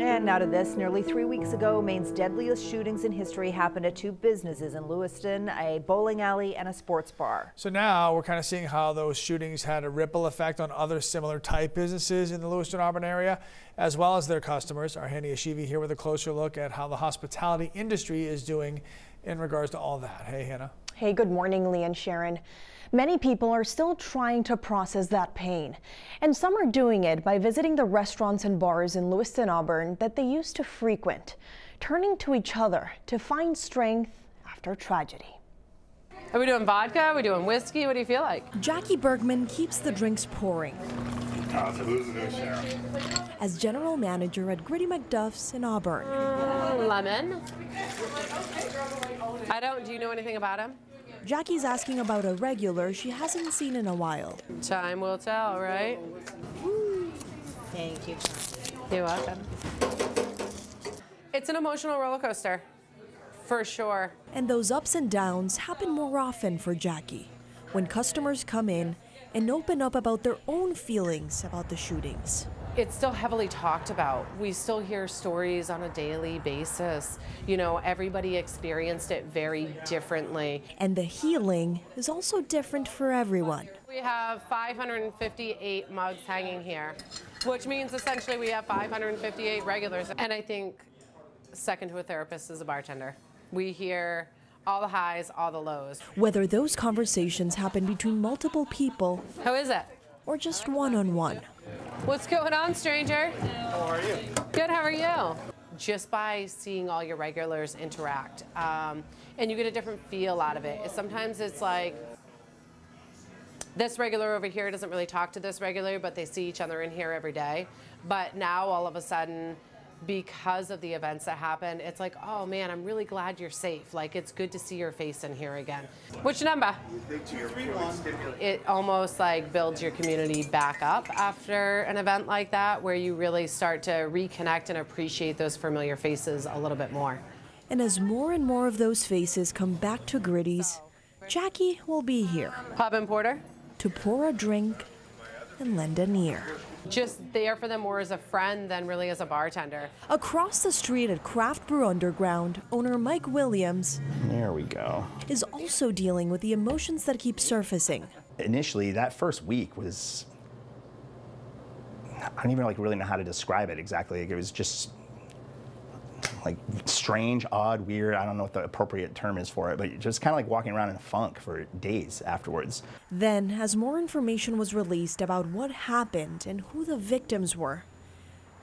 And now to this. Nearly three weeks ago, Maine's deadliest shootings in history happened at two businesses in Lewiston, a bowling alley and a sports bar. So now we're kind of seeing how those shootings had a ripple effect on other similar type businesses in the Lewiston Auburn area, as well as their customers. Our Hannah Yeshivi here with a closer look at how the hospitality industry is doing in regards to all that. Hey, Hannah. Hey, good morning, Lee and Sharon. Many people are still trying to process that pain, and some are doing it by visiting the restaurants and bars in Lewiston, Auburn that they used to frequent, turning to each other to find strength after tragedy. Are we doing vodka? Are we doing whiskey? What do you feel like? Jackie Bergman keeps the drinks pouring. Uh, so who's the new As general manager at Gritty McDuff's in Auburn. Mm, lemon. I don't. Do you know anything about him? Jackie's asking about a regular she hasn't seen in a while. Time will tell, right? Thank you. You're welcome. It's an emotional roller coaster, for sure. And those ups and downs happen more often for Jackie when customers come in and open up about their own feelings about the shootings it's still heavily talked about. We still hear stories on a daily basis. You know, everybody experienced it very differently. And the healing is also different for everyone. We have 558 mugs hanging here, which means essentially we have 558 regulars. And I think second to a therapist is a bartender. We hear all the highs, all the lows. Whether those conversations happen between multiple people. How is it? Or just one on one. What's going on, stranger? How are you? Good, how are you? Just by seeing all your regulars interact, um, and you get a different feel out of it. Sometimes it's like, this regular over here doesn't really talk to this regular, but they see each other in here every day. But now all of a sudden, because of the events that happened, it's like, oh man, I'm really glad you're safe. Like, it's good to see your face in here again. Which number? It almost like builds your community back up after an event like that, where you really start to reconnect and appreciate those familiar faces a little bit more. And as more and more of those faces come back to Gritty's, Jackie will be here. Pub and Porter? To pour a drink and lend an ear just there for them more as a friend than really as a bartender. Across the street at Craft Brew Underground, owner Mike Williams there we go. is also dealing with the emotions that keep surfacing. Initially, that first week was I don't even like really know how to describe it exactly. It was just like strange, odd, weird. I don't know what the appropriate term is for it, but just kind of like walking around in a funk for days afterwards. Then, as more information was released about what happened and who the victims were,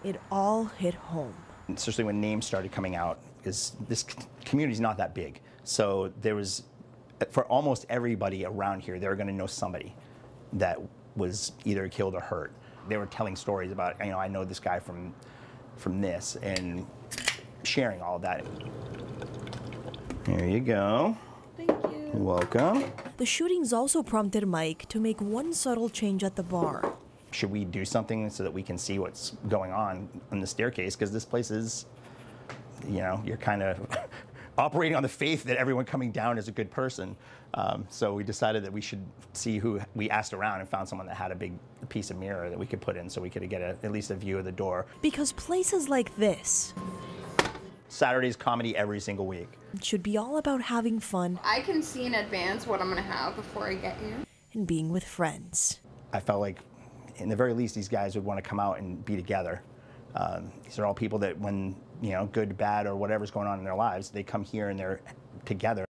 it all hit home. Especially when names started coming out, because this community is not that big. So there was, eh, for almost everybody around here, they were going to know somebody that was either killed or hurt. They were telling stories about, you know, I know this guy from, from this, and sharing all of that. There you go. Thank you. Welcome. The shootings also prompted Mike to make one subtle change at the bar. Should we do something so that we can see what's going on on the staircase? Because this place is, you know, you're kind of operating on the faith that everyone coming down is a good person. Um, so we decided that we should see who we asked around and found someone that had a big piece of mirror that we could put in so we could get a, at least a view of the door. Because places like this, Saturday's comedy every single week. It should be all about having fun. I can see in advance what I'm going to have before I get here. And being with friends. I felt like, in the very least, these guys would want to come out and be together. Um, these are all people that, when, you know, good, bad, or whatever's going on in their lives, they come here and they're together.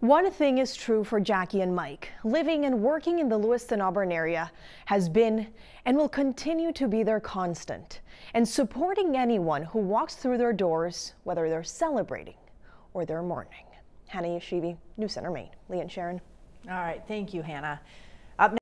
One thing is true for Jackie and Mike. Living and working in the Lewiston Auburn area has been and will continue to be their constant. And supporting anyone who walks through their doors, whether they're celebrating or they're mourning. Hannah Yeshivi, News Center, Maine. Lee and Sharon. All right, thank you, Hannah.